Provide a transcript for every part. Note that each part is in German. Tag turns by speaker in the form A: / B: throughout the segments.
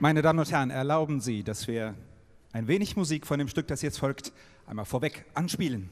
A: Meine Damen und Herren, erlauben Sie, dass wir ein wenig Musik von dem Stück, das jetzt folgt, einmal vorweg anspielen.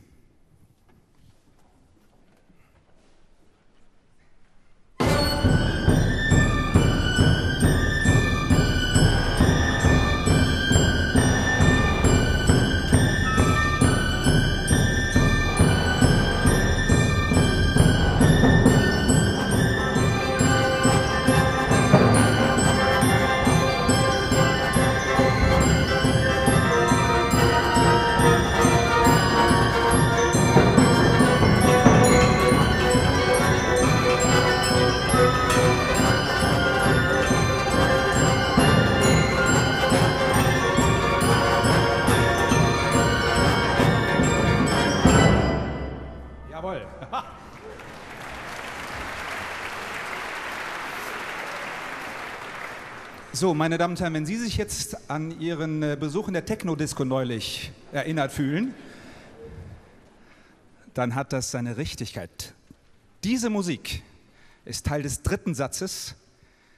A: So, meine Damen und Herren, wenn Sie sich jetzt an Ihren äh, Besuch in der Techno-Disco neulich erinnert fühlen, dann hat das seine Richtigkeit. Diese Musik ist Teil des dritten Satzes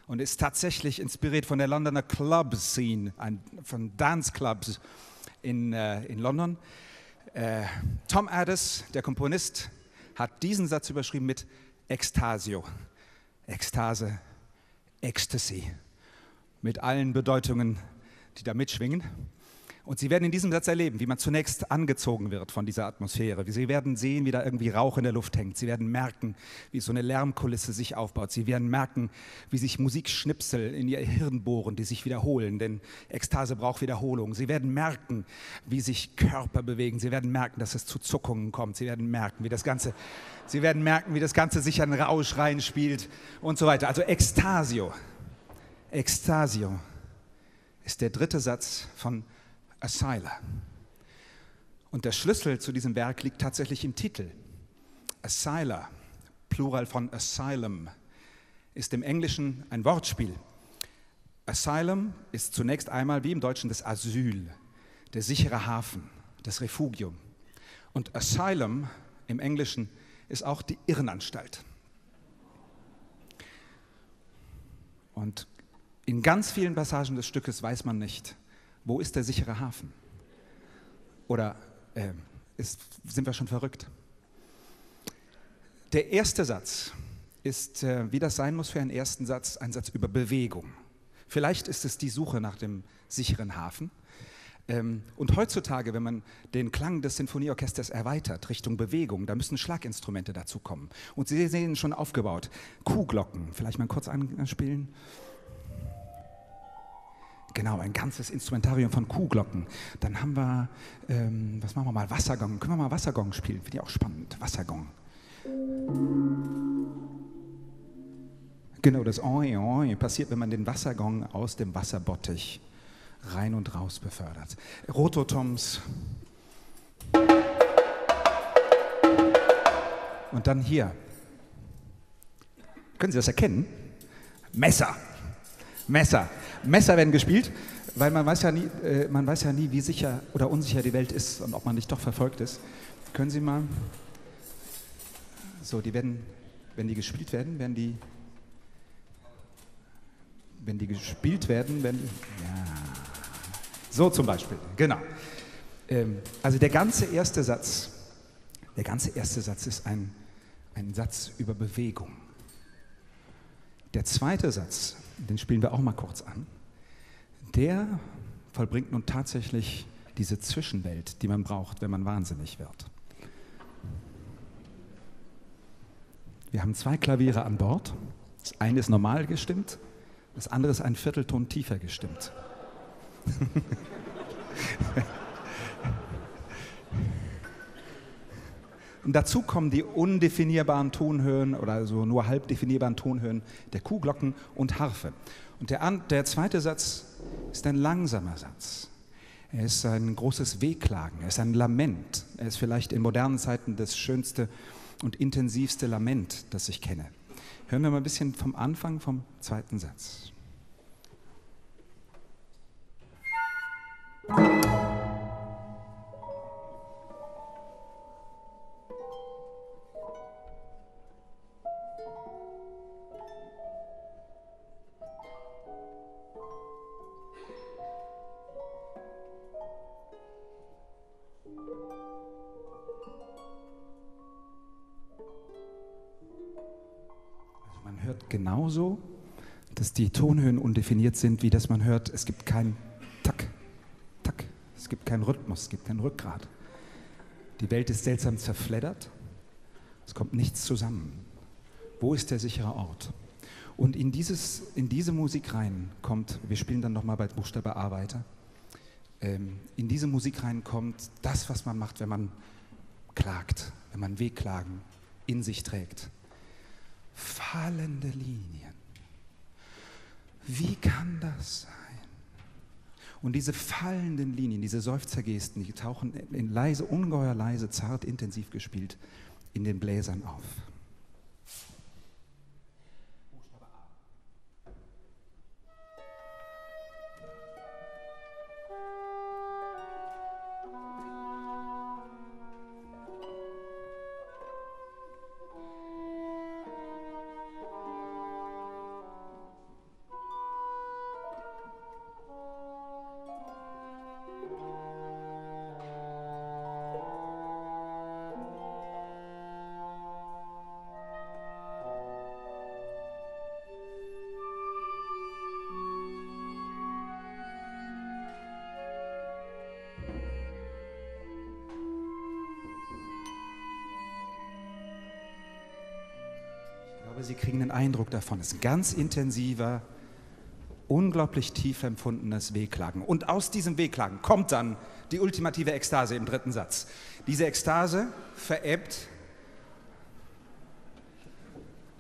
A: und ist tatsächlich inspiriert von der Londoner Club-Scene, ein- von Dance-Clubs in, äh, in London. Äh, Tom Addis, der Komponist, hat diesen Satz überschrieben mit Extasio. Ekstase, Ecstasy. Mit allen Bedeutungen, die da mitschwingen. Und Sie werden in diesem Satz erleben, wie man zunächst angezogen wird von dieser Atmosphäre. Sie werden sehen, wie da irgendwie Rauch in der Luft hängt. Sie werden merken, wie so eine Lärmkulisse sich aufbaut. Sie werden merken, wie sich Musikschnipsel in Ihr Hirn bohren, die sich wiederholen. Denn Ekstase braucht Wiederholung. Sie werden merken, wie sich Körper bewegen. Sie werden merken, dass es zu Zuckungen kommt. Sie werden merken, wie das Ganze, Sie werden merken, wie das Ganze sich an Rausch reinspielt und so weiter. Also Ekstasio. Ekstasio ist der dritte Satz von Asyla. Und der Schlüssel zu diesem Werk liegt tatsächlich im Titel. Asyla, Plural von Asylum, ist im Englischen ein Wortspiel. Asylum ist zunächst einmal wie im Deutschen das Asyl, der sichere Hafen, das Refugium. Und Asylum im Englischen ist auch die Irrenanstalt. Und in ganz vielen Passagen des Stückes weiß man nicht, wo ist der sichere Hafen? Oder äh, ist, sind wir schon verrückt? Der erste Satz ist, äh, wie das sein muss für einen ersten Satz, ein Satz über Bewegung. Vielleicht ist es die Suche nach dem sicheren Hafen. Ähm, und heutzutage, wenn man den Klang des Sinfonieorchesters erweitert Richtung Bewegung, da müssen Schlaginstrumente dazu kommen. Und Sie sehen schon aufgebaut. Kuhglocken, vielleicht mal kurz anspielen. Genau, ein ganzes Instrumentarium von Kuhglocken. Dann haben wir, ähm, was machen wir mal, Wassergong. Können wir mal Wassergong spielen? Finde ich auch spannend. Wassergong. Genau, das Oi, Oi passiert, wenn man den Wassergong aus dem Wasserbottich rein und raus befördert. Rototoms. Und dann hier. Können Sie das erkennen? Messer. Messer. Messer werden gespielt, weil man weiß ja nie, äh, man weiß ja nie, wie sicher oder unsicher die Welt ist und ob man nicht doch verfolgt ist. Können Sie mal. So, die werden, wenn die gespielt werden, werden die. Wenn die gespielt werden, werden. Ja. So zum Beispiel, genau. Ähm, also der ganze erste Satz, der ganze erste Satz ist ein, ein Satz über Bewegung. Der zweite Satz, den spielen wir auch mal kurz an, der vollbringt nun tatsächlich diese Zwischenwelt, die man braucht, wenn man wahnsinnig wird. Wir haben zwei Klaviere an Bord. Das eine ist normal gestimmt, das andere ist ein Viertelton tiefer gestimmt. Und dazu kommen die undefinierbaren Tonhöhen oder so nur halb definierbaren Tonhöhen der Kuhglocken und Harfe. Und der, der zweite Satz ist ein langsamer Satz. Er ist ein großes Wehklagen, er ist ein Lament. Er ist vielleicht in modernen Zeiten das schönste und intensivste Lament, das ich kenne. Hören wir mal ein bisschen vom Anfang vom zweiten Satz. Hört genauso, dass die Tonhöhen undefiniert sind, wie dass man hört, es gibt keinen Tack, Tack, es gibt keinen Rhythmus, es gibt kein Rückgrat. Die Welt ist seltsam zerfleddert, es kommt nichts zusammen. Wo ist der sichere Ort? Und in, dieses, in diese Musik rein kommt, wir spielen dann nochmal bei Buchstabe A ähm, in diese Musik rein kommt das, was man macht, wenn man klagt, wenn man Wehklagen in sich trägt. Fallende Linien. Wie kann das sein? Und diese fallenden Linien, diese Seufzergesten, die tauchen in leise, ungeheuer leise, zart, intensiv gespielt in den Bläsern auf. Kriegen einen Eindruck davon. Es ist ein ganz intensiver, unglaublich tief empfundenes Wehklagen. Und aus diesem Wehklagen kommt dann die ultimative Ekstase im dritten Satz. Diese Ekstase verebbt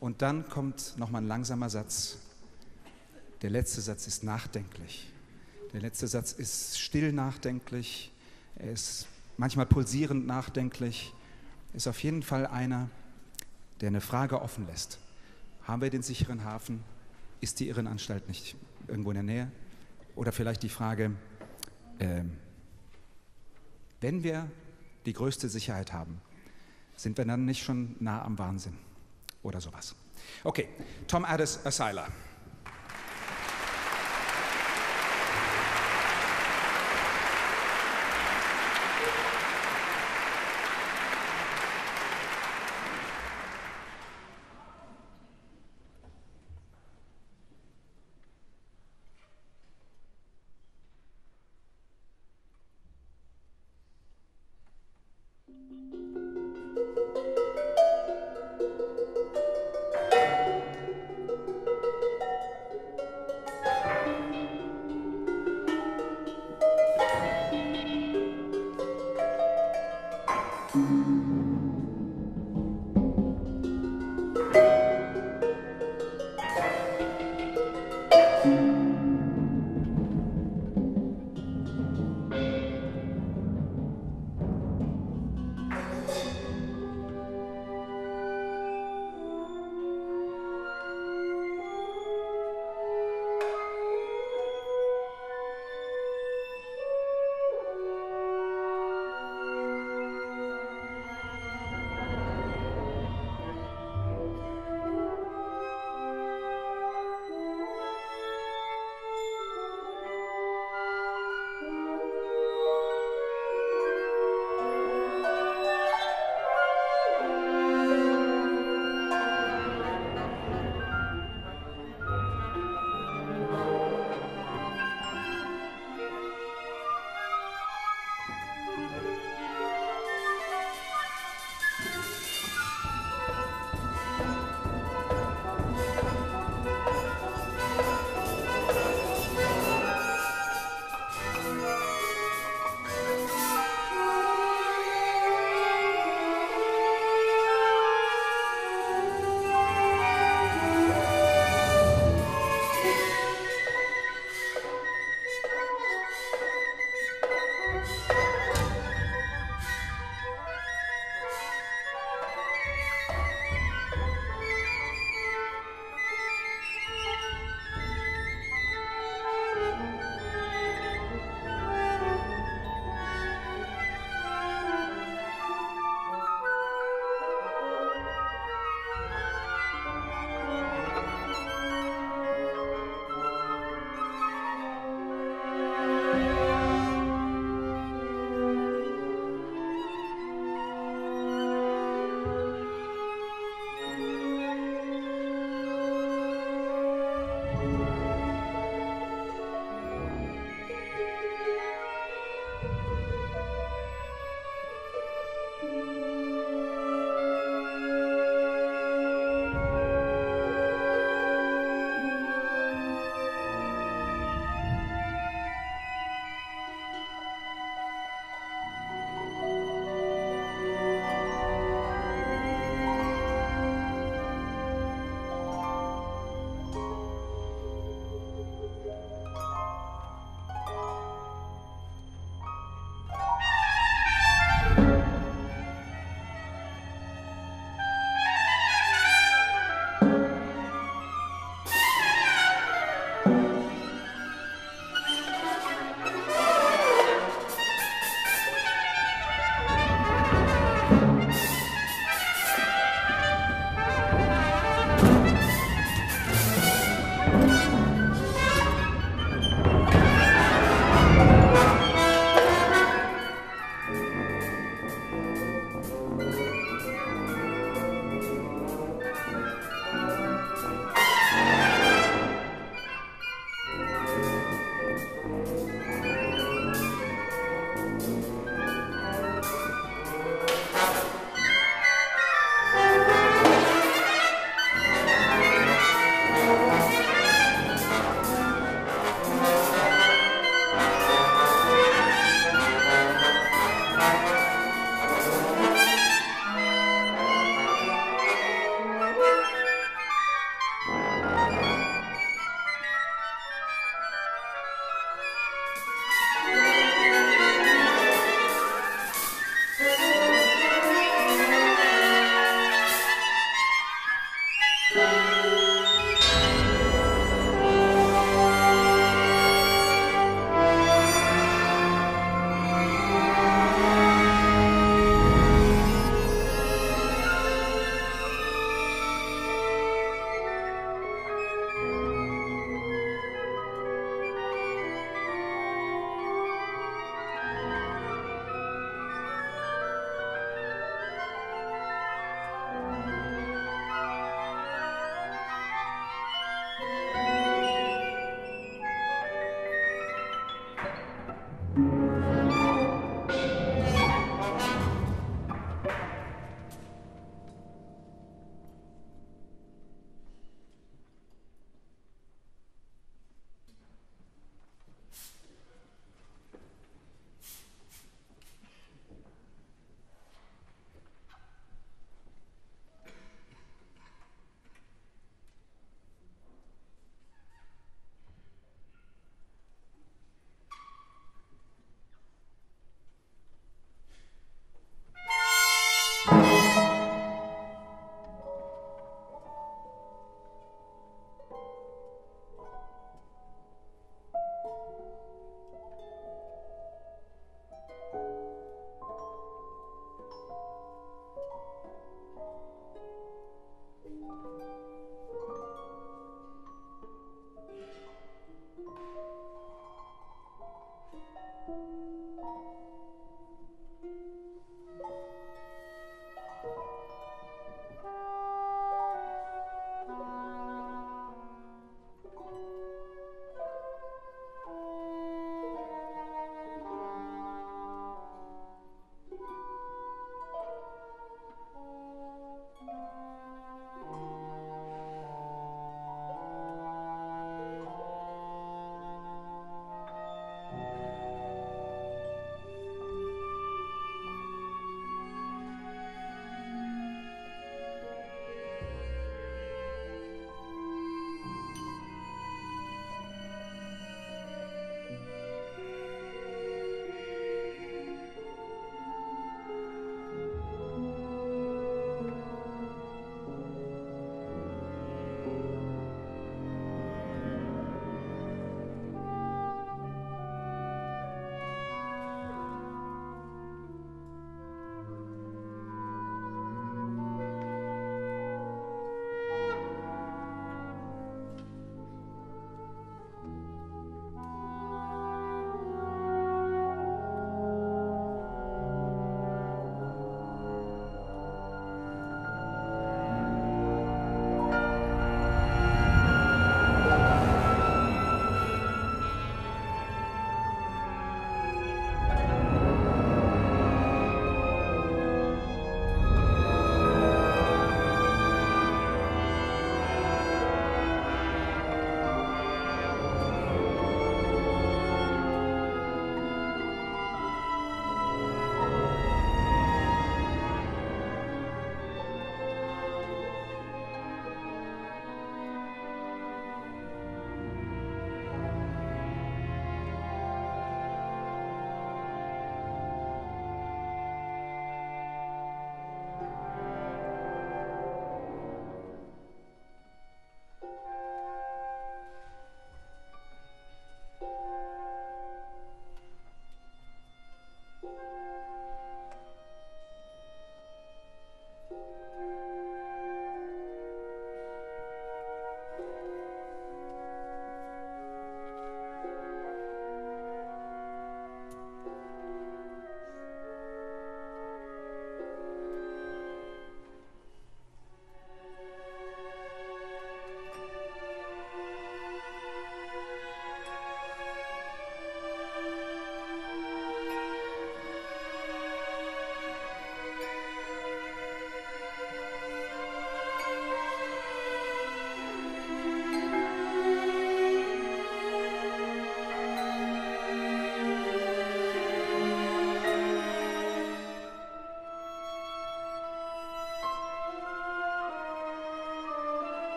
A: und dann kommt nochmal ein langsamer Satz. Der letzte Satz ist nachdenklich. Der letzte Satz ist still nachdenklich. Er ist manchmal pulsierend nachdenklich. Ist auf jeden Fall einer, der eine Frage offen lässt. Haben wir den sicheren Hafen? Ist die Irrenanstalt nicht irgendwo in der Nähe? Oder vielleicht die Frage, äh, wenn wir die größte Sicherheit haben, sind wir dann nicht schon nah am Wahnsinn oder sowas? Okay, Tom Addis Asylum.